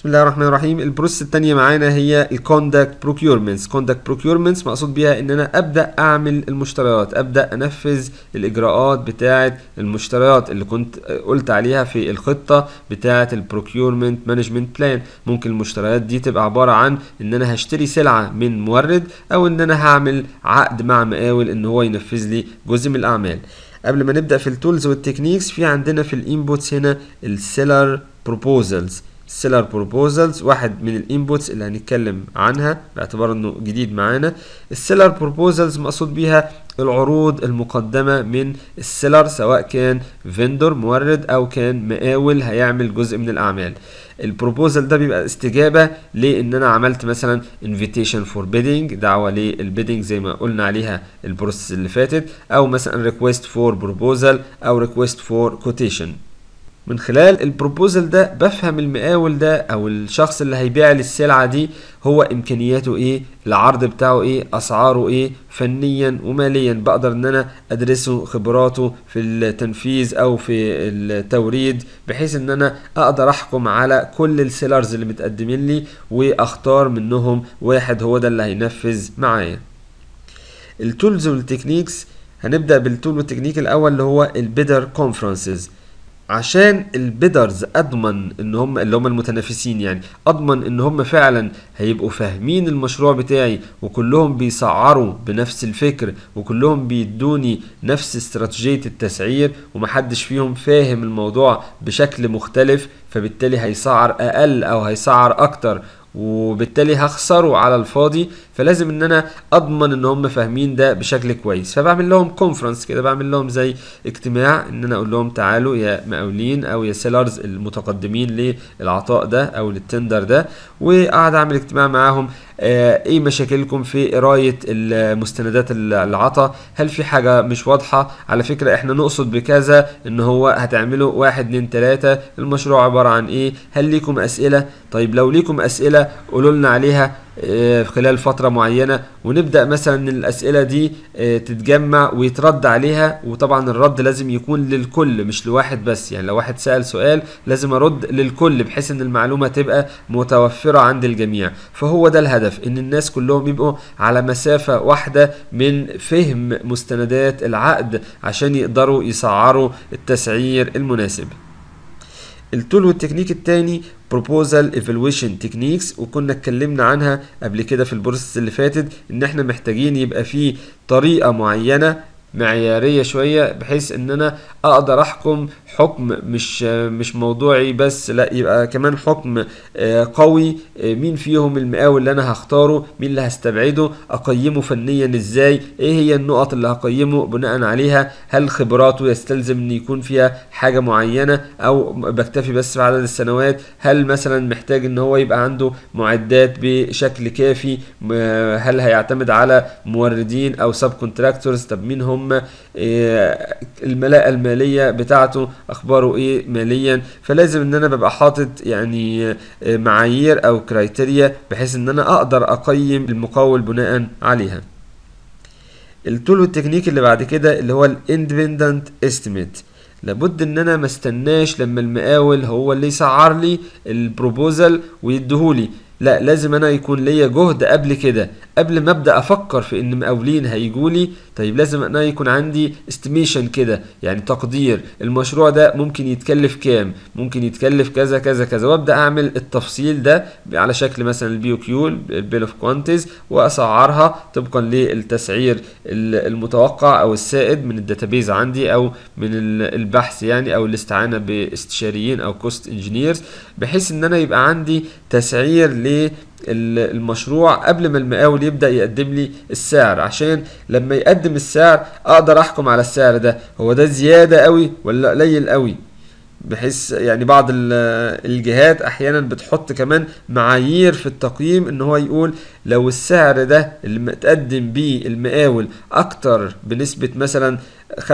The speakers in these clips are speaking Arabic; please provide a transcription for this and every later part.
بسم الله الرحمن الرحيم. ال process التانية معانا هي ال conduct procurements conduct procurements مقصود بيها إن أنا أبدأ أعمل المشتريات أبدأ أنفذ الإجراءات بتاعة المشتريات اللي كنت قلت عليها في الخطة بتاعة ال procurement management plan ممكن المشتريات دي تبقى عبارة عن إن أنا هشتري سلعة من مورد أو إن أنا هعمل عقد مع مقاول إن هو ينفذ لي جزء من الأعمال. قبل ما نبدأ في ال tools وال techniques في عندنا في ال inputs هنا ال seller proposals ال seller proposals واحد من ال inputs اللي هنتكلم عنها باعتبار إنه جديد معانا. ال seller proposals مقصود بيها العروض المقدمة من ال seller سواء كان vendor مورد أو كان مقاول هيعمل جزء من الأعمال. ال proposal ده بيبقى استجابة لإن أنا عملت مثلا invitation for bidding دعوة لل bidding زي ما قلنا عليها ال process اللي فاتت أو مثلا request for proposal أو request for quotation من خلال ال proposal ده بفهم المقاول ده أو الشخص اللي هيبيع لي السلعة دي هو إمكانياته إيه العرض بتاعه إيه أسعاره إيه فنيا وماليا بقدر إن أنا أدرسه خبراته في التنفيذ أو في التوريد بحيث إن أنا أقدر أحكم على كل ال sellers اللي متقدمين لي وأختار منهم واحد هو ده اللي هينفذ معايا. ال tools وال techniques هنبدأ بال tool وال technique الأول اللي هو ال bidder conferences عشان ال bidders أضمن إن هم اللي هم المتنافسين يعني أضمن إن هم فعلا هيبقوا فاهمين المشروع بتاعي وكلهم بيسعروا بنفس الفكر وكلهم بيدوني نفس استراتيجية التسعير ومحدش فيهم فاهم الموضوع بشكل مختلف فبالتالي هيسعر أقل أو هيسعر أكتر. وبالتالي هخسره على الفاضي فلازم إن أنا أضمن إن هم فاهمين ده بشكل كويس. فبعمل لهم conference كده بعمل لهم زي اجتماع إن أنا أقول لهم تعالوا يا مقاولين أو يا sellers المتقدمين للعطاء ده أو لل tender ده وقعد أعمل اجتماع معاهم. إيه مشاكلكم في قراية المستندات العطا؟ هل في حاجة مش واضحة؟ على فكرة إحنا نقصد بكذا إن هو هتعملوا واحد اتنين تلاتة المشروع عبارة عن إيه؟ هل ليكم أسئلة؟ طيب لو ليكم أسئلة قولوا لنا عليها. خلال فترة معينة ونبدأ مثلا الأسئلة دي تتجمع ويترد عليها وطبعا الرد لازم يكون للكل مش لواحد بس. يعني لو واحد سأل سؤال لازم أرد للكل بحيث إن المعلومة تبقى متوفرة عند الجميع. فهو ده الهدف إن الناس كلهم يبقوا على مسافة واحدة من فهم مستندات العقد عشان يقدروا يسعروا التسعير المناسب. التول والتكنيك التاني proposal evaluation techniques وكنا اتكلمنا عنها قبل كده في ال process اللي فاتت إن إحنا محتاجين يبقى في طريقة معينة معيارية شوية بحيث إن أنا أقدر أحكم حكم مش مش موضوعي بس لأ يبقى كمان حكم قوي مين فيهم المقاول اللي أنا هختاره مين اللي هستبعده أقيمه فنيا إزاي إيه هي النقط اللي هقيمه بناء عليها هل خبراته يستلزم إن يكون فيها حاجة معينة أو بكتفي بس في عدد السنوات هل مثلا محتاج إن هو يبقى عنده معدات بشكل كافي؟ هل هيعتمد على موردين أو subcontractors طب مين هم؟ الملاءة المالية بتاعته أخباره إيه ماليا؟ فلازم إن أنا ببقى حاطط يعني معايير أو criteria بحيث إن أنا أقدر أقيم المقاول بناء عليها. ال tool وال technique اللي بعد كده اللي هو ال independent estimate لابد إن أنا ما استناش لما المقاول هو اللي يسعر لي ال proposal ويديهولي. لا لازم أنا يكون ليا جهد قبل كده قبل ما أبدأ أفكر في إن مقاولين هيجولي طيب لازم أنا يكون عندي estimation كده يعني تقدير. المشروع ده ممكن يتكلف كام؟ ممكن يتكلف كذا كذا كذا. وأبدأ أعمل التفصيل ده على شكل مثلا ال BQ ال bill of quantities وأسعرها طبقا للتسعير المتوقع أو السائد من ال database عندي أو من البحث يعني أو الاستعانة باستشاريين أو cost engineers بحيث إن أنا يبقى عندي تسعير المشروع قبل ما المقاول يبدأ يقدم لي السعر. عشان لما يقدم السعر أقدر أحكم على السعر ده. هو ده زيادة قوي ولا قليل قوي؟ بحيث يعني بعض الجهات أحيانا بتحط كمان معايير في التقييم إن هو يقول لو السعر ده اللي متقدم بيه المقاول أكتر بنسبة مثلا 5%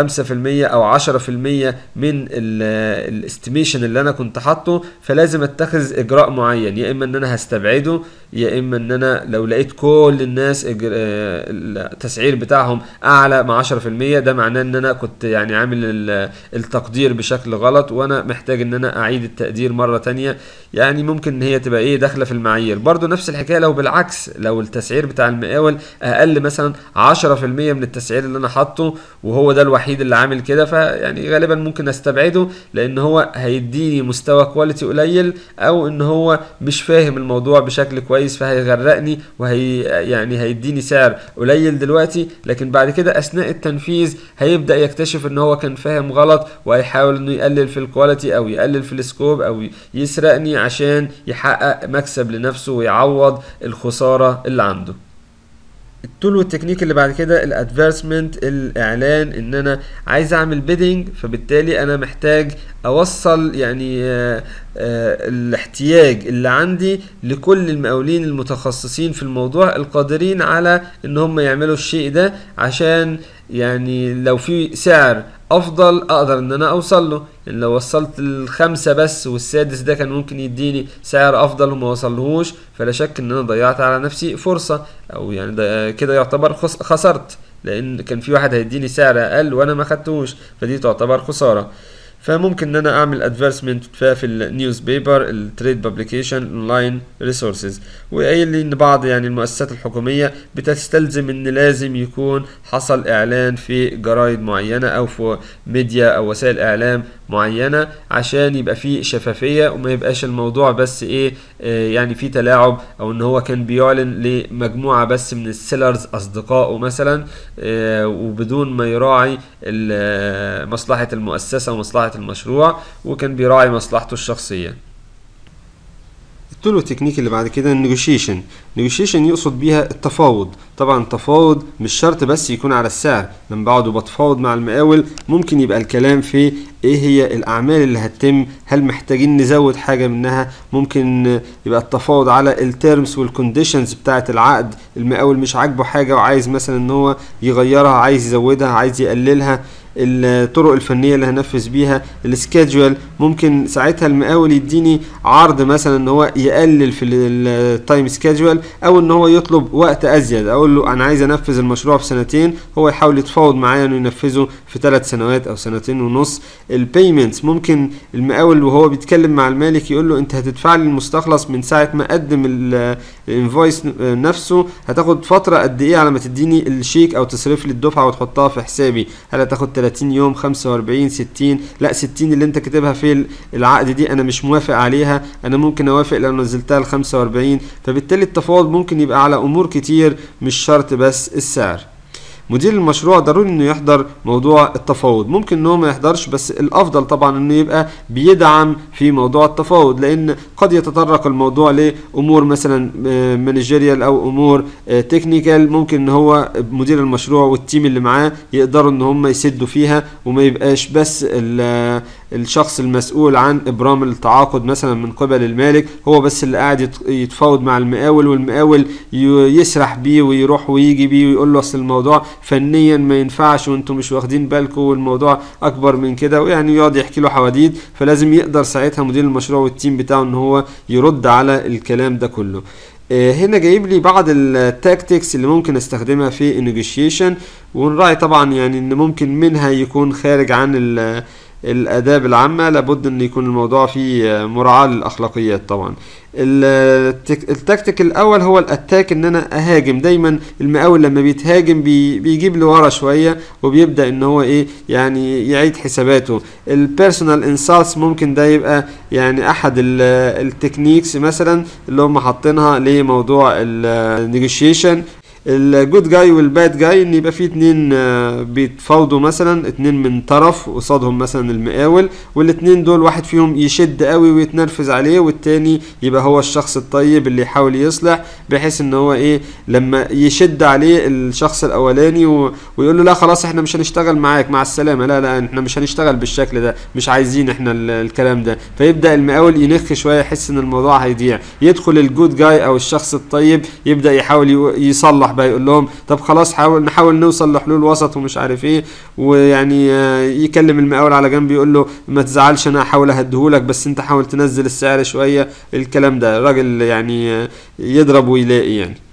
أو 10% من الاستيميشن اللي أنا كنت حاطه فلازم أتخذ إجراء معين. يا إما إن أنا هستبعده يا إما إن أنا لو لقيت كل الناس آه، التسعير بتاعهم أعلى مع 10% ده معناه إن أنا كنت يعني عامل ال- التقدير بشكل غلط وأنا محتاج إن أنا أعيد التقدير مرة تانية. يعني ممكن إن هي تبقى إيه داخلة في المعايير. برضو نفس الحكاية لو بالعكس لو التسعير بتاع المقاول أقل مثلا 10% من التسعير اللي أنا حاطه وهو ده الوحيد اللي عامل كده فيعني غالبا ممكن أستبعده لأن هو هيديني مستوى quality قليل أو إن هو مش فاهم الموضوع بشكل كويس فهيغرقني وهي يعني هيديني سعر قليل دلوقتي. لكن بعد كده أثناء التنفيذ هيبدأ يكتشف إن هو كان فاهم غلط وهيحاول إنه يقلل في ال quality أو يقلل في ال scope أو يسرقني عشان يحقق مكسب لنفسه ويعوض الخسارة اللي عنده. ال tool وال technique اللي بعد كده ال advertisement الإعلان إن أنا عايز أعمل bidding فبالتالي أنا محتاج أوصل يعني آه، الاحتياج اللي عندي لكل المقاولين المتخصصين في الموضوع القادرين على إن هم يعملوا الشيء ده عشان يعني لو في سعر أفضل أقدر إن أنا أوصل له. يعني لو وصلت لخمسة بس والسادس ده كان ممكن يديني سعر أفضل وما وصلهوش فلا شك إن أنا ضيعت على نفسي فرصة. أو يعني ده كده يعتبر خس- خسرت لأن كان في واحد هيديني سعر أقل وأنا ما خدتوش فدي تعتبر خسارة. فممكن إن أنا أعمل advertisement في ال newspaper ال trade publication online resources وقايل لي إن بعض يعني المؤسسات الحكومية بتستلزم إن لازم يكون حصل إعلان في جرايد معينة أو في ميديا أو وسائل إعلام معينة عشان يبقى في شفافية وما يبقاش الموضوع بس إيه آه يعني في تلاعب أو إن هو كان بيعلن لمجموعة بس من ال sellers اصدقائه مثلا آه وبدون ما يراعي آه، مصلحة المؤسسة ومصلحة المشروع وكان بيراعي مصلحته الشخصية. ال tool وال technique اللي بعد كده ال negotiation negotiation يقصد بيها التفاوض. طبعا التفاوض مش شرط بس يكون على السعر. لما بقعد وبتفاوض مع المقاول. ممكن يبقى الكلام في إيه هي الأعمال اللي هتتم. هل محتاجين نزود حاجة منها؟ ممكن يبقى التفاوض على ال terms وال conditions بتاعة العقد. المقاول مش عاجبه حاجة وعايز مثلا إن هو يغيرها عايز يزودها عايز يقللها. الطرق الفنية اللي هنفذ بيها ال schedule. ممكن ساعتها المقاول يديني عرض مثلا إن هو يقلل في ال time schedule أو إن هو يطلب وقت أزيد. أقول له أنا عايز أنفذ المشروع في سنتين هو يحاول يتفاوض معايا إنه ينفذه في ثلاث سنوات أو سنتين ونص. ال payments ممكن المقاول وهو بيتكلم مع المالك يقول له أنت هتدفع لي المستخلص من ساعة ما أقدم ال invoice نفسه. هتاخد فترة قد إيه على ما تديني الشيك أو تصرف لي الدفعة وتحطها في حسابي؟ هل هتاخد 30 يوم 45 60 لا 60 اللي انت كاتبها في العقد دي أنا مش موافق عليها. أنا ممكن أوافق لو نزلتها ل 45 فبالتالي التفاوض ممكن يبقى على أمور كتير مش شرط بس السعر. مدير المشروع ضروري إنه يحضر موضوع التفاوض. ممكن ان هو ما يحضرش بس الأفضل طبعا إنه يبقى بيدعم في موضوع التفاوض لأن قد يتطرق الموضوع لأمور مثلا managerial أو أمور technical ممكن إن هو مدير المشروع وال team اللي معاه يقدروا إن هم يسدوا فيها وما يبقاش بس الشخص المسؤول عن إبرام التعاقد مثلا من قبل المالك هو بس اللي قاعد يتفاوض مع المقاول والمقاول يسرح بيه ويروح ويجي بيه ويقول له أصل الموضوع فنيا ما ينفعش وأنتم مش واخدين بالكم والموضوع أكبر من كده ويعني يقعد يحكي له حواديت فلازم يقدر ساعتها مدير المشروع وال team بتاعه إن هو يرد على الكلام ده كله. هنا جايب لي بعض ال tactics اللي ممكن أستخدمها في النيجوشيشن ونراعي طبعا يعني إن ممكن منها يكون خارج عن الأداب العامة لابد أن يكون الموضوع فيه مراعاة للأخلاقيات طبعا. التكتيك الأول هو ال attack إن أنا أهاجم. دايما المقاول لما بيتهاجم بي بيجيب لورا شوية وبيبدأ إن هو إيه يعني يعيد حساباته. ال personal insults ممكن ده يبقى يعني أحد ال techniques مثلا اللي هم حاطينها لموضوع ال negotiation ال good guy وال bad guy إن يبقى في اتنين بيتفاوضوا مثلا اتنين من طرف قصادهم مثلا المقاول والاتنين دول واحد فيهم يشد قوي ويتنرفز عليه والتاني يبقى هو الشخص الطيب اللي يحاول يصلح بحيث إن هو إيه لما يشد عليه الشخص الأولاني. ويقول له لا خلاص إحنا مش هنشتغل معاك مع السلامة لا لا إحنا مش هنشتغل بالشكل ده مش عايزين إحنا الكلام ده فيبدأ المقاول ينخ شوية يحس إن الموضوع هيضيع يدخل الجود جاي أو الشخص الطيب يبدأ يحاول يصلح بقى يقول لهم طب خلاص حاول نحاول نوصل لحلول وسط ومش عارف إيه. ويعني آه، يكلم المقاول على جنب يقول له ما تزعلش أنا هحاول أهديهولك بس أنت حاول تنزل السعر شوية. الكلام ده الراجل يعني آه، يضرب ويلاقي يعني.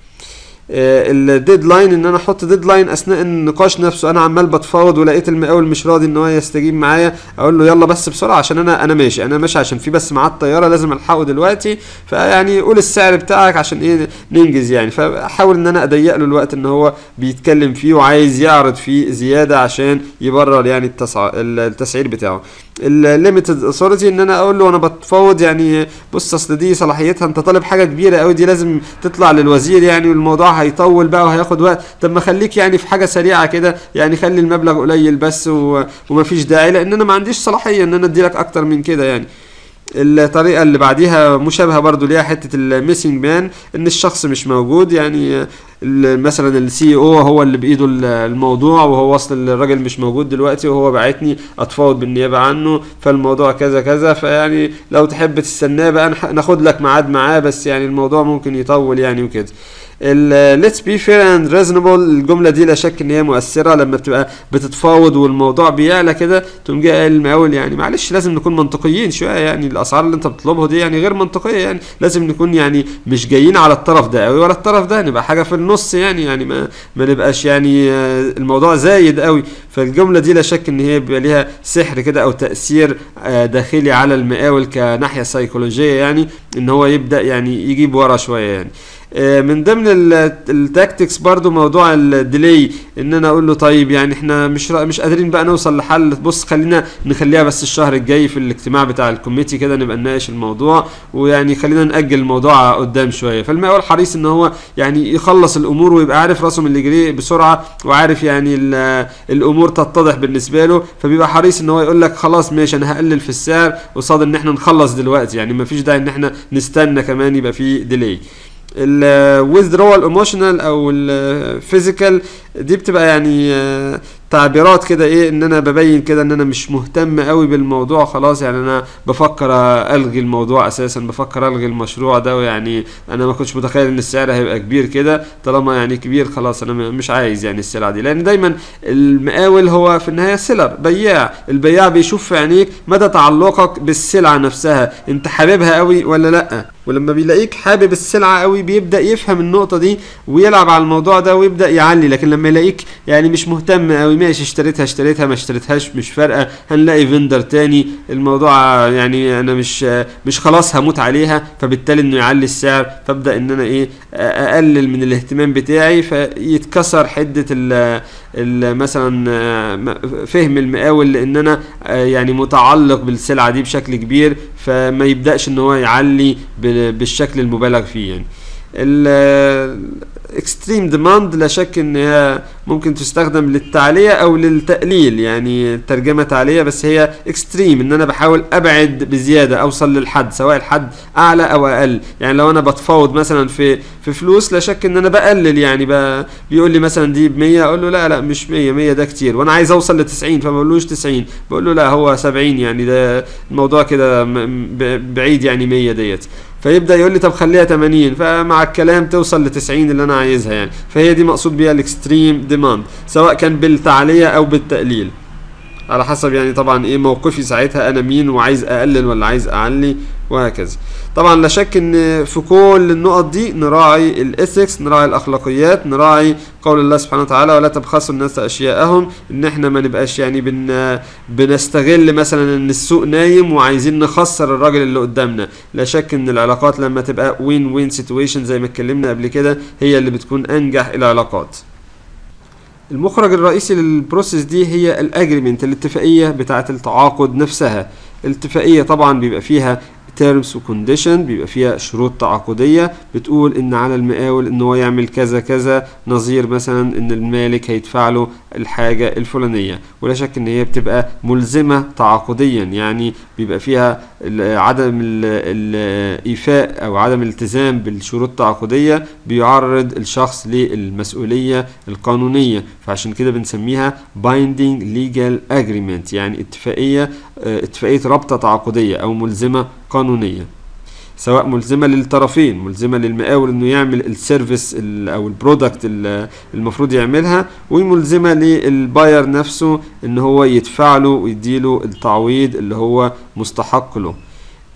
ال deadline إن أنا أحط deadline أثناء النقاش نفسه. أنا عمال بتفاوض ولقيت المقاول مش راضي إن هو يستجيب معايا. أقول له يلا بس بسرعة عشان أنا أنا ماشي. أنا ماشي عشان في بس ميعاد طيارة لازم ألحقه دلوقتي. فيعني قول السعر بتاعك عشان إيه ننجز يعني. فأحاول إن أنا أضيق له الوقت إن هو بيتكلم فيه وعايز يعرض فيه زيادة عشان يبرر يعني التسع... التسعير بتاعه. ال limited authority إن أنا أقول له أنا بتفاوض يعني بص أصل دي صلاحيتها أنت طالب حاجة كبيرة قوي دي لازم تطلع للوزير يعني والموضوع هيطول بقى وهياخد وقت طب ما خليك يعني في حاجة سريعة كده يعني خلي المبلغ قليل بس. ومفيش داعي لأن أنا ما عنديش صلاحية إن أنا ادي لك أكتر من كده يعني الطريقة اللي بعديها مشابهة برضو ليها حتة ال missing man إن الشخص مش موجود يعني مثلا ال CEO هو اللي بإيده ال- الموضوع وهو اصل الراجل مش موجود دلوقتي وهو بعتني أتفاوض بالنيابة عنه فالموضوع كذا كذا. فيعني لو تحب تستناه بقى ناخد لك ميعاد معاه بس يعني الموضوع ممكن يطول يعني وكده. Let's be fair and reasonable. الجملة دي لا شك إن هي مؤثرة لما بتبقى بتتفاوض والموضوع بيعلى كده تقوم جاي قايل المقاول يعني معلش لازم نكون منطقيين شوية يعني الأسعار اللي أنت بتطلبها دي يعني غير منطقية يعني لازم نكون يعني مش جايين على الطرف ده قوي ولا الطرف ده نبقى حاجة في النص يعني يعني ما ما نبقاش يعني آه، الموضوع زايد قوي فالجملة دي لا شك إن هي بيبقى ليها سحر كده أو تأثير آه، داخلي على المقاول كناحية سيكولوجية يعني إن هو يبدأ يعني يجيب ورا شوية يعني. من ضمن ال- tactics برضو موضوع ال delay ان أنا أقول له طيب يعني إحنا مش مش قادرين بقى نوصل لحل. بص خلينا نخليها بس الشهر الجاي في الاجتماع بتاع ال committee كده نبقى نناقش الموضوع ويعني خلينا نأجل الموضوع قدام شوية. فالمقاول حريص إن هو يعني يخلص الأمور ويبقى عارف راسه من اللي يجريه بسرعة وعارف يعني ال- الأمور تتضح بالنسبة له. فبيبقى حريص إن هو يقول لك خلاص ماشي أنا هقلل في السعر قصاد إن إحنا نخلص دلوقتي. يعني مفيش داعي إن إحنا نستنى كمان يبقى في delay ال withdrawal emotional أو ال physical دي بتبقى يعني آه، تعبيرات كده إيه إن أنا ببين كده إن أنا مش مهتم قوي بالموضوع خلاص. يعني أنا بفكر ألغي الموضوع أساسا بفكر ألغي المشروع ده ويعني أنا ما كنتش متخيل إن السعر هيبقى كبير كده. طالما يعني كبير خلاص أنا مش عايز يعني السلعة دي. لأن دايما المقاول هو في النهاية seller بياع. البياع بيشوف في عينيك مدى تعلقك بالسلعة نفسها. أنت حاببها قوي ولا لأ؟ ولما بيلاقيك حابب السلعة قوي بيبدأ يفهم النقطة دي ويلعب على الموضوع ده ويبدأ يعلي. لكن لما يلاقيك يعني مش مهتم قوي ماشي اشتريتها اشتريتها ما اشتريتهاش مش فارقة هنلاقي فيندر تاني. الموضوع يعني أنا مش مش خلاص هموت عليها فبالتالي إنه يعلي السعر فأبدأ إن أنا إيه أقلل من الاهتمام بتاعي فيتكسر حدة ال مثلا فهم المقاول لأن أنا يعني متعلق بالسلعة دي بشكل كبير فما يبدأش إن هو يعلي بال- بالشكل المبالغ فيه يعني. ال extreme demand لا شك إن هي ممكن تستخدم للتعلية أو للتقليل يعني ترجمة تعلية بس هي extreme إن أنا بحاول أبعد بزيادة أوصل للحد سواء الحد أعلى أو أقل يعني لو أنا بتفاوض مثلا في في فلوس لا شك إن أنا بقلل يعني. بيقول لي مثلا دي ب 100 أقول له لا لا مش 100 100 ده كتير وأنا عايز أوصل ل 90 فما بقولوش 90 بقول له لا هو 70 يعني ده الموضوع كده بعيد يعني 100 ديت فيبدأ يقول لي طب خليها 80 فمع الكلام توصل ل 90 اللي أنا عايزها يعني. فهي دي مقصود بيها ال extreme demand سواء كان بالتعلية أو بالتقليل. على حسب يعني طبعا إيه موقفي ساعتها أنا مين وعايز أقلل ولا عايز أعلي وهكذا. طبعا لا شك إن في كل النقط دي نراعي ال ethics نراعي الأخلاقيات نراعي قول الله سبحانه وتعالى ولا تبخسوا الناس أشياءهم. إن إحنا ما نبقاش يعني بن بنستغل مثلا إن السوق نايم وعايزين نخسر الراجل اللي قدامنا. لا شك إن العلاقات لما تبقى win win situation زي ما اتكلمنا قبل كده هي اللي بتكون أنجح العلاقات. المخرج الرئيسي لل process دي هي ال agreement الاتفاقية بتاعة التعاقد نفسها. الاتفاقية طبعا بيبقى فيها terms و condition بيبقى فيها شروط تعاقدية بتقول إن على المقاول إن هو يعمل كذا كذا نظير مثلا إن المالك هيدفع له الحاجة الفلانية. ولا شك إن هي بتبقى ملزمة تعاقديا يعني بيبقى فيها عدم ال- الايفاء أو عدم الالتزام بالشروط التعاقدية بيعرض الشخص للمسؤولية القانونية. فعشان كده بنسميها binding legal agreement يعني اتفاقية آه، اتفاقية رابطة تعاقدية أو ملزمة قانونية سواء ملزمة للطرفين ملزمة للمقاول إنه يعمل ال service أو ال product المفروض يعملها وملزمة لل buyer نفسه ان هو يدفع له ويديله التعويض اللي هو مستحق له.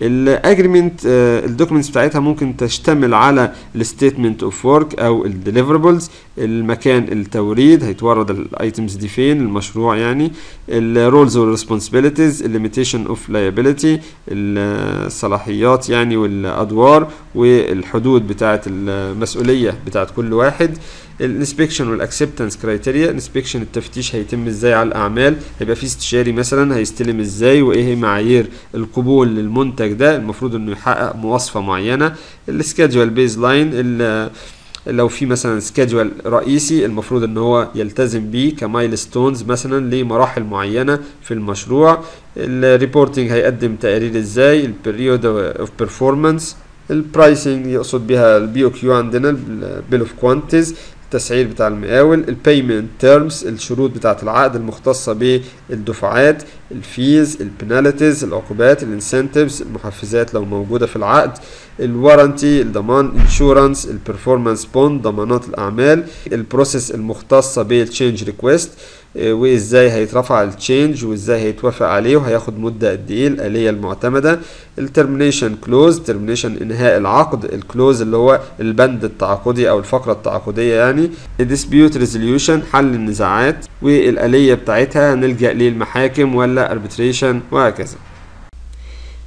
ال agreement ال documents بتاعتها ممكن تشتمل على ال statement of work أو ال deliverables المكان التوريد هيتورد ال items دي فين المشروع يعني ال roles وال responsibilities ال limitation of liability الصلاحيات يعني والادوار والحدود بتاعه المسؤوليه بتاعه كل واحد. ال inspection وال acceptance criteria ال inspection التفتيش هيتم إزاي على الأعمال؟ هيبقى في استشاري مثلا هيستلم إزاي؟ وإيه هي معايير القبول للمنتج ده؟ المفروض إنه يحقق مواصفة معينة. ال schedule baseline لو في مثلا schedule رئيسي المفروض إن هو يلتزم بيه ك milestones مثلا لمراحل معينة في المشروع. ال reporting هيقدم تقارير إزاي؟ ال period of performance ال pricing يقصد بها ال BOQ عندنا ال bill of quantities التسعير بتاع المقاول ال payment terms الشروط بتاعة العقد المختصة بالدفعات ال fees ال penalties العقوبات ال incentives المحفزات لو موجودة في العقد ال warranty الضمان insurance ال performance bond ضمانات الأعمال ال process المختصة بال change request وإزاي هيترفع ال change وإزاي هيتوافق عليه وهياخد مدة قد إيه الآلية المعتمدة. ال termination clause termination إنهاء العقد ال clause اللي هو البند التعاقدي أو الفقرة التعاقدية يعني. ال dispute resolution حل النزاعات والآلية بتاعتها نلجا للمحاكم ولا arbitration وهكذا.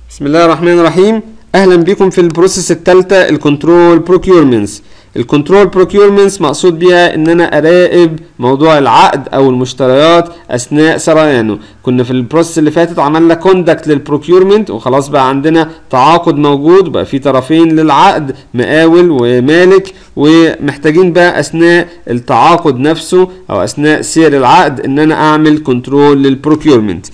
بسم الله الرحمن الرحيم. أهلا بكم في ال process الثالثه ال control procurements ال control procurements مقصود بيها ان أنا أراقب موضوع العقد أو المشتريات أثناء سريانه كنا في ال process اللي فاتت عملنا conduct لل procurement وخلاص بقى عندنا تعاقد موجود بقى في طرفين للعقد مقاول ومالك ومحتاجين بقى أثناء التعاقد نفسه أو أثناء سير العقد إن أنا أعمل control لل procurement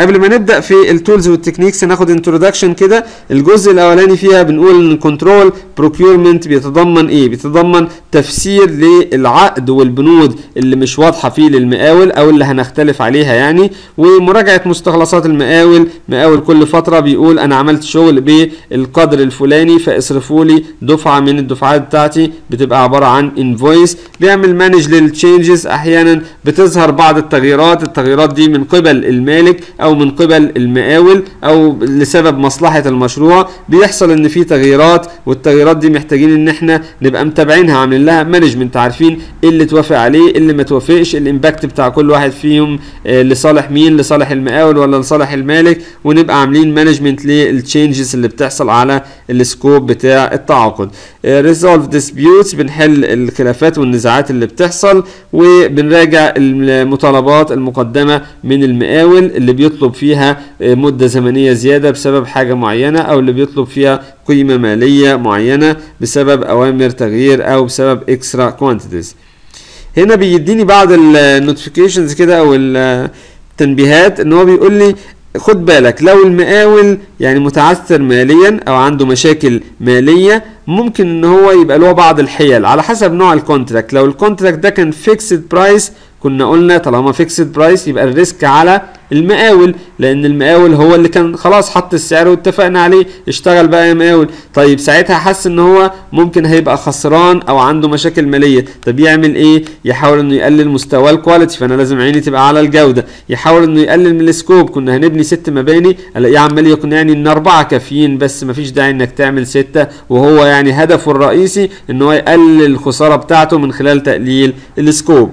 قبل ما نبدأ في ال tools وال techniques هناخد introduction كده. الجزء الأولاني فيها بنقول إن ال control procurement بيتضمن إيه؟ بيتضمن تفسير للعقد والبنود اللي مش واضحة فيه للمقاول أو اللي هنختلف عليها يعني. ومراجعة مستخلصات المقاول مقاول كل فترة بيقول أنا عملت شغل بالقدر الفلاني فاصرفوا لي دفعة من الدفعات بتاعتي. بتبقى عبارة عن invoice بيعمل manage لل changes أحيانا بتظهر بعض التغييرات. التغييرات دي من قبل المالك أو من قبل المقاول أو لسبب مصلحة المشروع. بيحصل إن في تغييرات والتغييرات دي محتاجين إن إحنا نبقى متابعينها عاملين لها management عارفين إيه اللي توافق عليه إيه اللي ما توافقش ال impact بتاع كل واحد فيهم آه لصالح مين؟ لصالح المقاول ولا لصالح المالك؟ ونبقى عاملين management لل changes اللي بتحصل على ال scope بتاع التعاقد. resolve disputes بنحل الخلافات والنزاعات اللي بتحصل وبنراجع المطالبات المقدمة من المقاول اللي بيطلب فيها مدة زمنية زيادة بسبب حاجة معينة أو اللي بيطلب فيها قيمة مالية معينة بسبب أوامر تغيير أو بسبب extra quantities هنا بيديني بعض ال notifications كده أو التنبيهات إن هو بيقول لي خد بالك لو المقاول يعني متعثر ماليا أو عنده مشاكل مالية ممكن إن هو يبقى له بعض الحيل على حسب نوع ال contract لو ال contract ده كان fixed price كنا قلنا طالما fixed price يبقى ال risk على المقاول لأن المقاول هو اللي كان خلاص حط السعر واتفقنا عليه اشتغل بقى يا مقاول. طيب ساعتها حس إن هو ممكن هيبقى خسران أو عنده مشاكل مالية. طب يعمل إيه؟ يحاول إنه يقلل مستوى ال quality فأنا لازم عيني تبقى على الجودة. يحاول إنه يقلل من ال scope. كنا هنبني ست مباني الاقيه عمال يقنعني إن أربعة كافيين بس مفيش داعي إنك تعمل ستة. وهو يعني هدفه الرئيسي إن هو يقلل الخسارة بتاعته من خلال تقليل ال scope.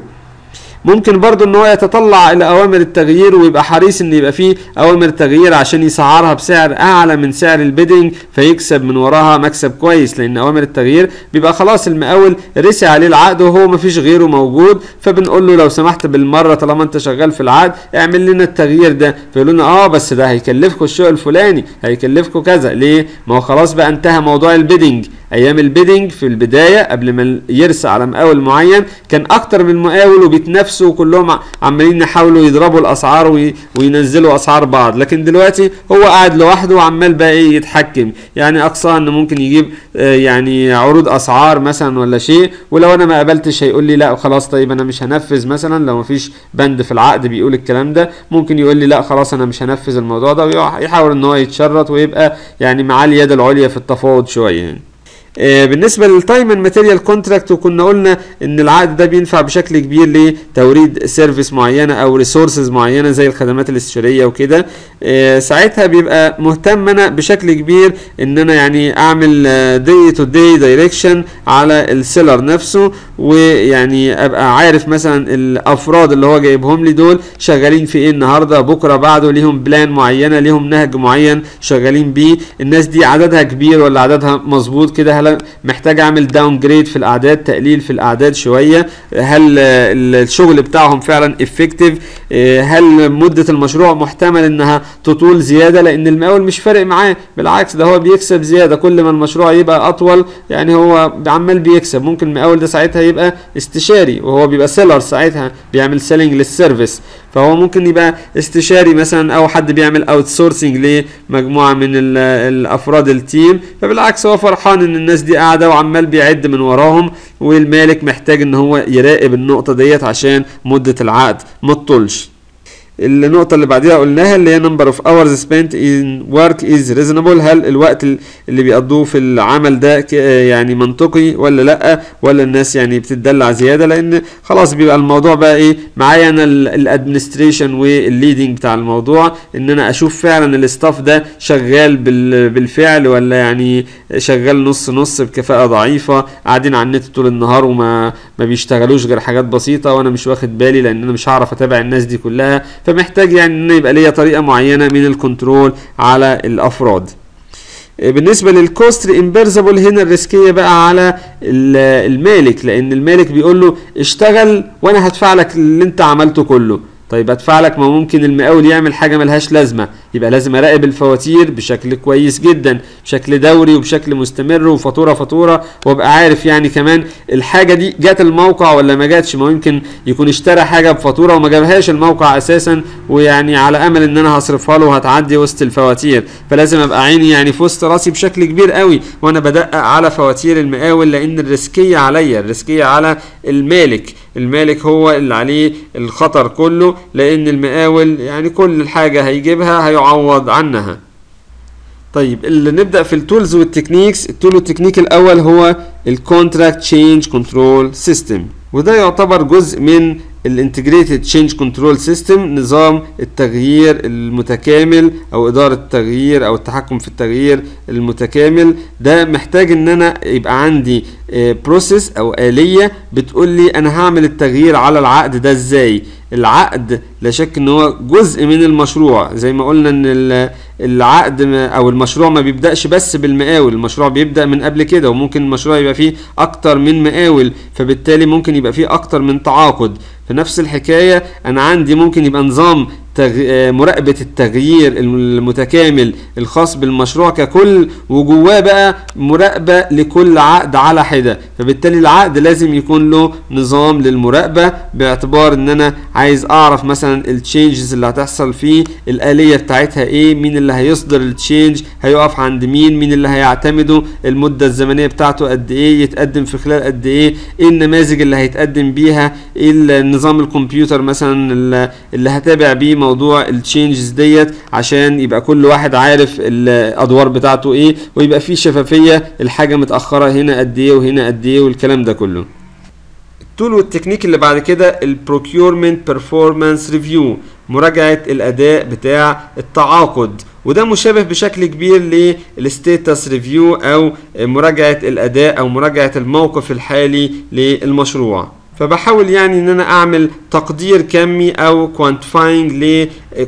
ممكن برضو إن هو يتطلع إلى أوامر التغيير ويبقى حريص إن يبقى فيه أوامر تغيير عشان يسعرها بسعر أعلى من سعر ال bidding فيكسب من وراها مكسب كويس لأن أوامر التغيير بيبقى خلاص المقاول رسي عليه العقد وهو مفيش غيره موجود فبنقول له لو سمحت بالمرة طالما أنت شغال في العقد اعمل لنا التغيير ده. فيقول لنا آه بس ده هيكلفكم الشغل الفلاني هيكلفكم كذا. ليه؟ ما هو خلاص بقى انتهى موضوع ال bidding. أيام البيدنج في البداية قبل ما يرسى على مقاول معين كان أكتر من مقاول وبيتنافسوا وكلهم عمالين يحاولوا يضربوا الأسعار وينزلوا أسعار بعض لكن دلوقتي هو قاعد لوحده وعمال بقى إيه يتحكم يعني أقصى إنه ممكن يجيب يعني عروض أسعار مثلا ولا شيء ولو أنا ما قبلتش هيقول لي لا خلاص طيب أنا مش هنفذ مثلا لو مفيش بند في العقد بيقول الكلام ده ممكن يقول لي لا خلاص أنا مش هنفذ الموضوع ده ويحاول إن هو يتشرط ويبقى يعني معاه اليد العليا في التفاوض شوية يعني. بالنسبة لل time and material contract وكنا قلنا إن العقد ده بينفع بشكل كبير لتوريد service معينة أو resources معينة زي الخدمات الاستشارية وكده. ساعتها بيبقى مهتم أنا بشكل كبير إن أنا يعني أعمل day to day direction على ال seller نفسه ويعني أبقى عارف مثلا الأفراد اللي هو جايبهم لي دول شغالين في إيه النهارده بكرة بعده ليهم plan معينة ليهم نهج معين شغالين بيه. الناس دي عددها كبير ولا عددها مظبوط كده؟ هل محتاج أعمل downgrade في الأعداد تقليل في الأعداد شوية. هل الشغل بتاعهم فعلا effective هل مدة المشروع محتمل إنها تطول زيادة؟ لأن المقاول مش فارق معاه. بالعكس ده هو بيكسب زيادة. كل ما المشروع يبقى أطول يعني هو عمال بيكسب. ممكن المقاول ده ساعتها يبقى استشاري وهو بيبقى seller ساعتها بيعمل selling لل service. فهو ممكن يبقى استشاري مثلا أو حد بيعمل outsourcing لمجموعة من الأفراد ال team فبالعكس هو فرحان إن الناس دي قاعدة وعمال بيعد من وراهم والمالك محتاج إن هو يراقب النقطة ديت عشان مدة العقد ما تطولش. النقطة اللي بعديها قلناها اللي هي number of hours spent in work is reasonable. هل الوقت اللي بيقضوه في العمل ده يعني منطقي ولا لأ؟ ولا الناس يعني بتدلع زيادة؟ لأن خلاص بيبقى الموضوع بقى إيه؟ معايا أنا ال administration وال leading بتاع الموضوع. إن أنا أشوف فعلا ال staff ده شغال بالفعل ولا يعني شغال نص نص بكفاءة ضعيفة. قاعدين على النت طول النهار وما ما بيشتغلوش غير حاجات بسيطة وأنا مش واخد بالي لأن أنا مش هعرف أتابع الناس دي كلها. فمحتاج يعني إن يبقى ليا طريقة معينة من ال control على الأفراد. بالنسبة لل cost reimbursable هنا ال risk ية بقى على المالك لأن المالك بيقول له اشتغل وأنا هدفع لك اللي أنت عملته كله. طيب أدفع لك ما ممكن المقاول يعمل حاجة ملهاش لازمة. يبقى لازم أراقب الفواتير بشكل كويس جدا بشكل دوري وبشكل مستمر وفاتورة فاتورة وأبقى عارف يعني كمان الحاجة دي جت الموقع ولا ما جاتش. ما يمكن يكون اشترى حاجة بفاتورة وما جابهاش الموقع أساسا ويعني على أمل إن أنا هصرفها له وهتعدي وسط الفواتير. فلازم أبقى عيني يعني في وسط راسي بشكل كبير قوي وأنا بدقق على فواتير المقاول لأن الريسكية عليا الريسكية على المالك. المالك هو اللي عليه الخطر كله لأن المقاول يعني كل حاجة هيجيبها هيعوض عنها. طيب اللي نبدأ في التولز والتكنيكس التول والتكنيك الأول هو ال contract change control system وده يعتبر جزء من ال integrated change control system نظام التغيير المتكامل أو إدارة التغيير أو التحكم في التغيير المتكامل. ده محتاج إن أنا يبقى عندي process أو آلية بتقول لي أنا هعمل التغيير على العقد ده إزاي. العقد لا شك إن هو جزء من المشروع. زي ما قلنا إن العقد أو المشروع ما بيبدأش بس بالمقاول. المشروع بيبدأ من قبل كده وممكن المشروع يبقى فيه أكتر من مقاول فبالتالي ممكن يبقى فيه أكتر من تعاقد. في نفس الحكاية أنا عندي ممكن يبقى نظام تغ... مراقبة التغيير المتكامل الخاص بالمشروع ككل وجواه بقى مراقبة لكل عقد على حدة. فبالتالي العقد لازم يكون له نظام للمراقبة باعتبار إن أنا عايز أعرف مثلا ال changes اللي هتحصل فيه الآلية بتاعتها إيه مين اللي هيصدر ال change هيقف عند مين مين اللي هيعتمده المدة الزمنية بتاعته قد إيه يتقدم في خلال قد إيه إيه النماذج اللي هيتقدم بيها إيه النظام الكمبيوتر مثلا اللي هتابع بيه موضوع ال changes ديت عشان يبقى كل واحد عارف الادوار بتاعته إيه ويبقى في شفافية الحاجة متأخرة هنا قد إيه وهنا قد إيه والكلام ده كله. ال tool وال technique اللي بعد كده ال procurement performance review مراجعة الأداء بتاع التعاقد. وده مشابه بشكل كبير لل status review أو مراجعة الأداء أو مراجعة الموقف الحالي للمشروع. فبحاول يعني إن أنا أعمل تقدير كمي أو quantifying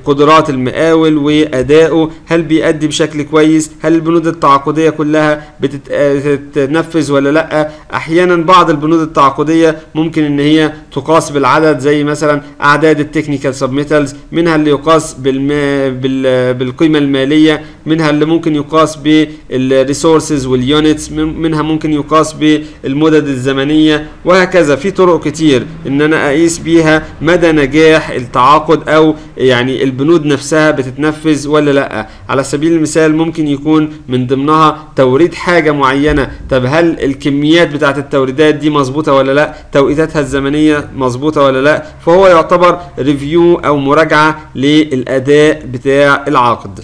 قدرات المقاول وادائه هل بيأدي بشكل كويس؟ هل البنود التعاقدية كلها بتتنفذ ولا لأ؟ أحيانا بعض البنود التعاقدية ممكن إن هي تقاس بالعدد زي مثلا أعداد ال technical submittals منها اللي يقاس بالما بال بالقيمة المالية منها اللي ممكن يقاس بال resources وال units منها ممكن يقاس بالمدد الزمنية وهكذا. في طرق كتير إن أنا أقيس بيها مدى نجاح التعاقد أو يعني البنود نفسها بتتنفذ ولا لأ؟ على سبيل المثال ممكن يكون من ضمنها توريد حاجة معينة. طب هل الكميات بتاعت التوريدات دي مظبوطة ولا لأ؟ توقيتاتها الزمنية مظبوطة ولا لأ؟ فهو يعتبر review أو مراجعة للأداء بتاع العقد.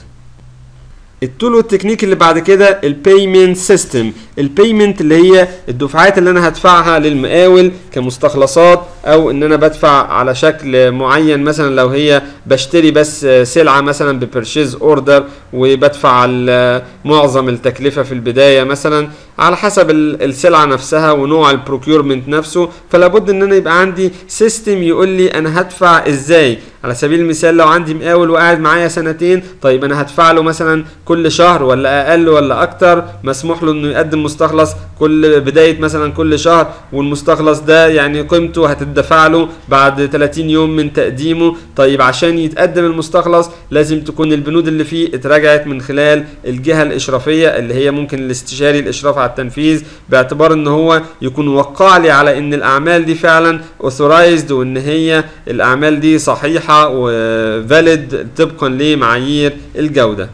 ال tool وال technique اللي بعد كده ال payment system ال payment اللي هي الدفعات اللي أنا هدفعها للمقاول كمستخلصات أو إن أنا بدفع على شكل معين مثلا لو هي بشتري بس سلعة مثلا ب purchase order وبدفع معظم التكلفة في البداية مثلا على حسب السلعة نفسها ونوع ال procurement نفسه. فلا بد إن أنا يبقى عندي system يقول لي أنا هدفع إزاي. على سبيل المثال لو عندي مقاول وقاعد معايا سنتين طيب أنا هدفع له مثلا كل شهر ولا أقل ولا أكتر مسموح له إنه يقدم مستخلص كل بداية مثلا كل شهر والمستخلص ده يعني قيمته هتدفع له بعد 30 يوم من تقديمه. طيب عشان يتقدم المستخلص لازم تكون البنود اللي فيه اتراجعت من خلال الجهة الإشرافية اللي هي ممكن الاستشاري الإشراف على التنفيذ باعتبار إن هو يكون وقع لي على إن الأعمال دي فعلا authorized وإن هي الأعمال دي صحيحة و valid طبقا لمعايير الجودة.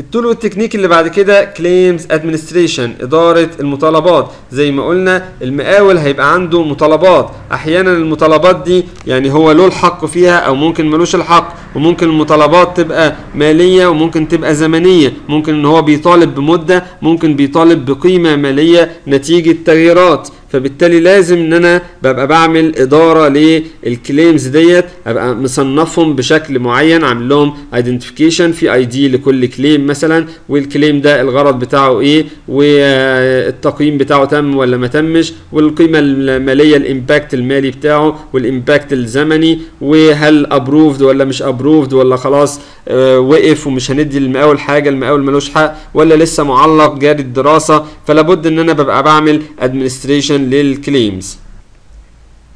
ال tool وال technique اللي بعد كده claims administration إدارة المطالبات. زي ما قلنا المقاول هيبقى عنده مطالبات. أحيانا المطالبات دي يعني هو له الحق فيها أو ممكن ملوش الحق. وممكن المطالبات تبقى مالية وممكن تبقى زمنية. ممكن إن هو بيطالب بمدة ممكن بيطالب بقيمة مالية نتيجة تغييرات. فبالتالي لازم إن أنا ببقى بعمل إدارة لل claims ديت أبقى مصنفهم بشكل معين عامل لهم identification في ID لكل claim مثلا وال claim ده الغرض بتاعه إيه والتقييم بتاعه تم ولا ما تمش والقيمة المالية ال impact المالي بتاعه وال impact الزمني وهل approved ولا مش approved ولا خلاص آه وقف ومش هندي للمقاول حاجة المقاول ملوش حق ولا لسه معلق جاري الدراسة. فلا بد إن أنا ببقى بعمل administration لل claims.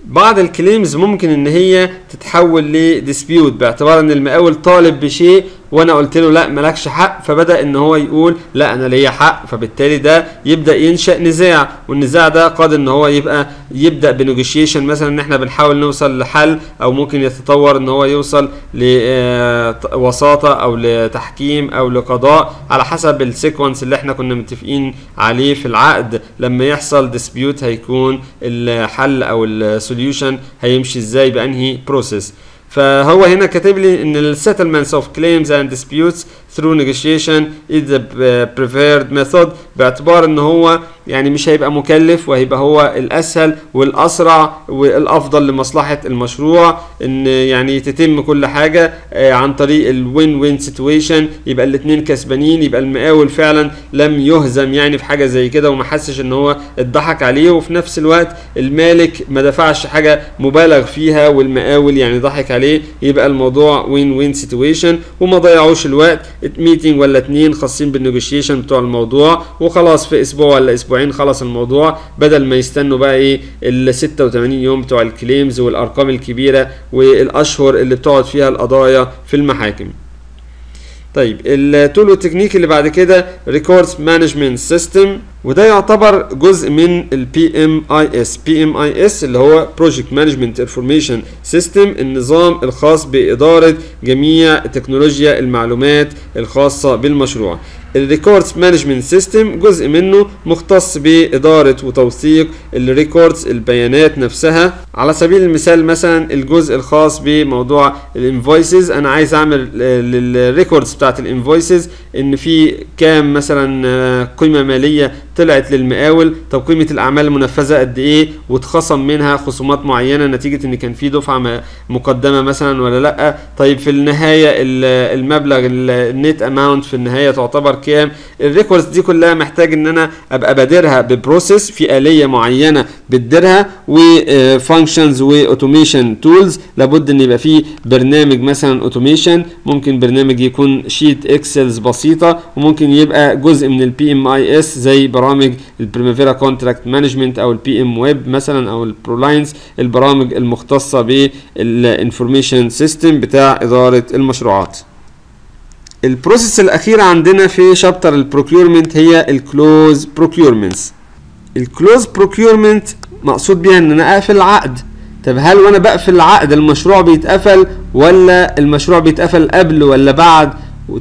بعض ال claims ممكن إن هي تتحول ل dispute باعتبار إن المقاول طالب بشيء وأنا قلت له لا مالكش حق. فبدأ إن هو يقول لا أنا ليا حق. فبالتالي ده يبدأ ينشأ نزاع. والنزاع ده قد إن هو يبقى يبدأ بنيجوشيشن مثلا إن إحنا بنحاول نوصل لحل أو ممكن يتطور إن هو يوصل لوساطه أو لتحكيم أو لقضاء على حسب ال sequence اللي إحنا كنا متفقين عليه في العقد. لما يحصل dispute هيكون الحل أو ال solution هيمشي إزاي؟ بأنهي process فهو هنا كاتب لي ان ال settlements of claims and disputes through negotiation is the preferred method. باعتبار إن هو يعني مش هيبقى مكلف وهيبقى هو الأسهل والأسرع والأفضل لمصلحة المشروع. إن يعني تتم كل حاجة عن طريق ال win-win situation يبقى الاثنين كسبانين يبقى المقاول فعلا لم يهزم يعني في حاجة زي كده وما حسش إن هو اتضحك عليه. وفي نفس الوقت المالك ما دفعش حاجة مبالغ فيها والمقاول يعني ضحك عليه. يبقى الموضوع win-win situation وما ضيعوش الوقت. meeting ولا اتنين خاصين بالنيجوشيشن بتوع الموضوع وخلاص في أسبوع ولا أسبوعين خلص الموضوع بدل ما يستنوا بقى إيه ال 86 يوم بتوع ال claims والأرقام الكبيرة والأشهر اللي بتقعد فيها القضايا في المحاكم. طيب ال tool وال technique اللي بعد كده records management system وده يعتبر جزء من البي ام اي اس بي ام اي اس اللي هو project management information system النظام الخاص بإدارة جميع تكنولوجيا المعلومات الخاصة بالمشروع. ال records management system جزء منه مختص بإدارة وتوثيق ال records البيانات نفسها. على سبيل المثال مثلا الجزء الخاص بموضوع ال invoices أنا عايز أعمل لل records بتاعت ال invoices إن في كام مثلا قيمة مالية طلعت للمقاول. طب قيمة الأعمال المنفذة قد إيه؟ واتخصم منها خصومات معينة نتيجة إن كان في دفعة مقدمة مثلا ولا لأ؟ طيب في النهاية المبلغ ال net amount في النهاية تعتبر كام؟ ال records دي كلها محتاج إن أنا أبقى بادرها ب process في آلية معينة بتديرها و functions و automation tools لابد إن يبقى في برنامج مثلا automation ممكن برنامج يكون sheet Excels بسيطة. وممكن يبقى جزء من ال PMIS زي برامج ال Primavera Contract Management أو ال PMWeb مثلا أو ال Prolines البرامج المختصة بال information system بتاع إدارة المشروعات. ال process الأخيرة عندنا في chapter ال procurement هي ال close procurements ال close procurement مقصود بيها إن أنا أقفل العقد طب هل وأنا بقفل العقد المشروع بيتقفل ولا المشروع بيتقفل قبل ولا بعد؟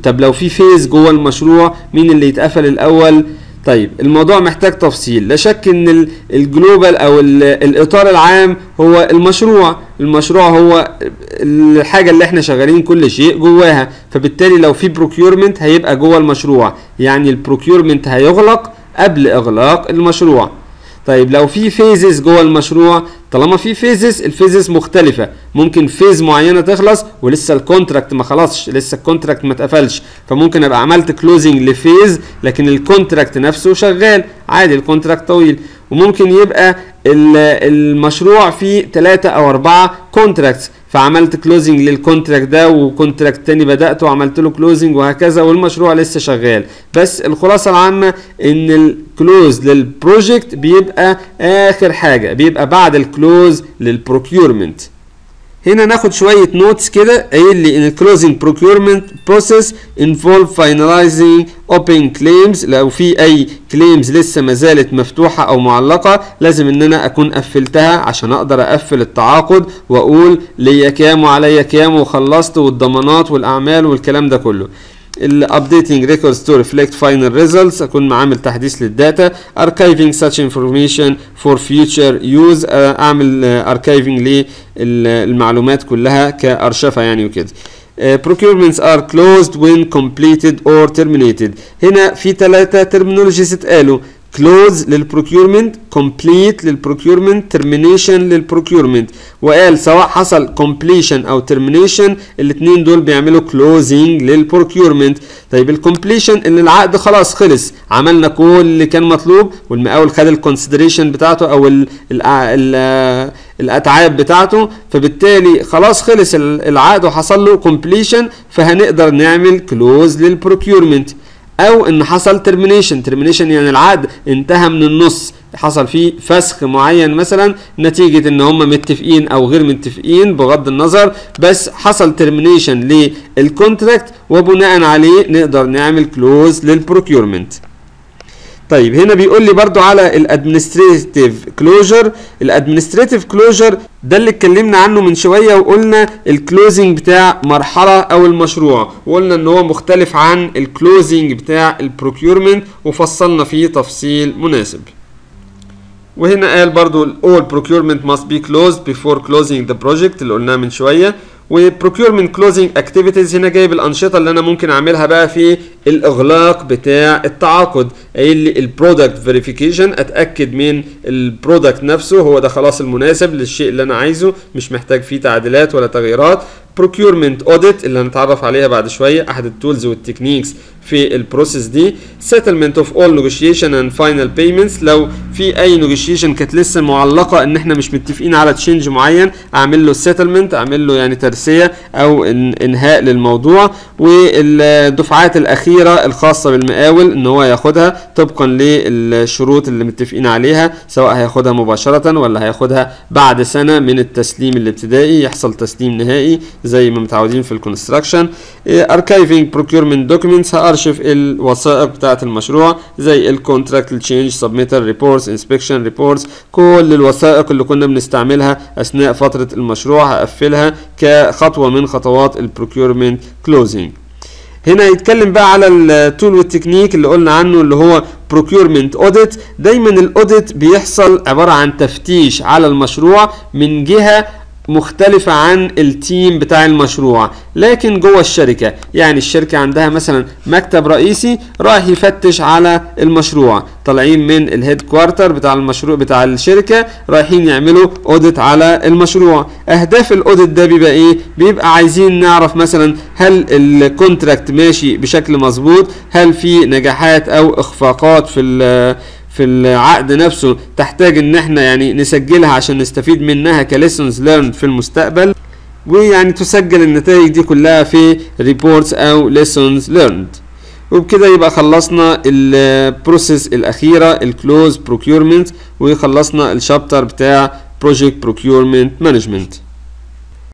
طب لو في phase جوه المشروع مين اللي يتقفل الأول؟ طيب الموضوع محتاج تفصيل. لا شك إن ال global أو الإطار العام هو المشروع. المشروع هو الحاجة اللي إحنا شغالين كل شيء جواها. فبالتالي لو في procurement هيبقى جوه المشروع. يعني ال procurement هيغلق قبل إغلاق المشروع. طيب لو في phases جوه المشروع طالما في phases ال phases مختلفة. ممكن phase معينة تخلص ولسه ال contract ما خلصش لسه ال contract ما اتقفلش. فممكن أبقى عملت closing ل phase لكن ال contract نفسه شغال. عادي ال contract طويل. وممكن يبقى المشروع فيه ثلاثة أو أربعة contracts فعملت closing لل contract ده و contract تاني بدأته وعملت له closing وهكذا والمشروع لسه شغال. بس الخلاصة العامة إن ال close لل project بيبقى آخر حاجة بيبقى بعد ال close لل procurement هنا ناخد شوية notes كده قايل لي ان ال closing procurement process involve finalizing open claims لو في أي claims لسه ما زالت مفتوحة أو معلقة لازم إن أنا أكون قفلتها عشان أقدر أقفل التعاقد وأقول ليا كام وعليا كام وخلصت والضمانات والأعمال والكلام ده كله. ال updating records to reflect final results أكون عامل تحديث لل data. archiving such information for future use أعمل archiving للمعلومات كلها كأرشفة يعني وكده. Uh, procurements are closed when completed or terminated. هنا في ثلاثة terminologies اتقالوا. Close لل procurement complete لل procurement termination لل procurement وقال سواء حصل completion أو termination الاثنين دول بيعملوا closing لل procurement طيب ال completion ان العقد خلاص خلص عملنا كل اللي كان مطلوب والمقاول خد ال consideration بتاعته أو ال ال ال الأتعاب بتاعته. فبالتالي خلاص خلص العقد وحصل له completion فهنقدر نعمل close لل procurement أو إن حصل termination termination يعني العقد انتهى من النص. حصل فيه فسخ معين مثلا نتيجة إن هم متفقين أو غير متفقين بغض النظر. بس حصل termination لل contract وبناء عليه نقدر نعمل close لل procurement طيب هنا بيقول لي برضو على ال administrative closure ال administrative closure ده اللي اتكلمنا عنه من شوية وقلنا ال closing بتاع مرحلة أو المشروع. وقلنا إن هو مختلف عن ال closing بتاع ال procurement وفصلنا فيه تفصيل مناسب. وهنا قال برضو all procurement must be closed before closing the project اللي قلناه من شوية. و procurement closing activities هنا جايب الأنشطة اللي أنا ممكن أعملها بقى في الإغلاق بتاع التعاقد قايل لي ال product verification أتأكد من ال product نفسه هو ده خلاص المناسب للشيء اللي أنا عايزه مش محتاج فيه تعديلات ولا تغييرات. procurement audit اللي هنتعرف عليها بعد شوية أحد ال tools وال techniques في ال process دي. Settlement of all negotiation and final payments. لو في أي negotiation كانت لسه معلقة إن إحنا مش متفقين على change معين أعمل له settlement أعمل له يعني ترسية أو إنهاء للموضوع. والدفعات الأخيرة الخاصة بالمقاول إن هو ياخدها طبقا للشروط اللي متفقين عليها سواء هياخدها مباشرة ولا هياخدها بعد سنة من التسليم الابتدائي. يحصل تسليم نهائي زي ما متعودين في ال construction archiving procurement documents هارشف الوثائق بتاعة المشروع زي ال contract ال change submitter reports inspection reports كل الوثائق اللي كنا بنستعملها أثناء فترة المشروع هقفلها كخطوة من خطوات ال procurement closing هنا يتكلم بقى على ال tool وال technique اللي قلنا عنه اللي هو procurement audit. دايما ال audit بيحصل عبارة عن تفتيش على المشروع من جهة مختلفة عن ال team بتاع المشروع. لكن جوه الشركة يعني الشركة عندها مثلا مكتب رئيسي رايح يفتش على المشروع. طالعين من ال headquarter بتاع المشروع بتاع الشركة رايحين يعملوا audit على المشروع. أهداف ال audit ده بيبقى إيه؟ بيبقى عايزين نعرف مثلا هل ال contract ماشي بشكل مظبوط؟ هل في نجاحات أو إخفاقات في في العقد نفسه تحتاج إن إحنا يعني نسجلها عشان نستفيد منها ك lessons learned في المستقبل ويعني تسجل النتائج دي كلها في reports أو lessons learned. وبكده يبقى خلصنا ال process الأخيرة ال close procurement وخلصنا ال chapter بتاع project procurement management